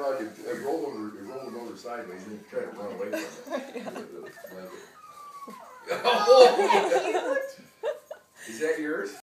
rug, and, it rolled over, it rolled over sideways, and try to run away from it. yeah. oh, Oh, Is that yours?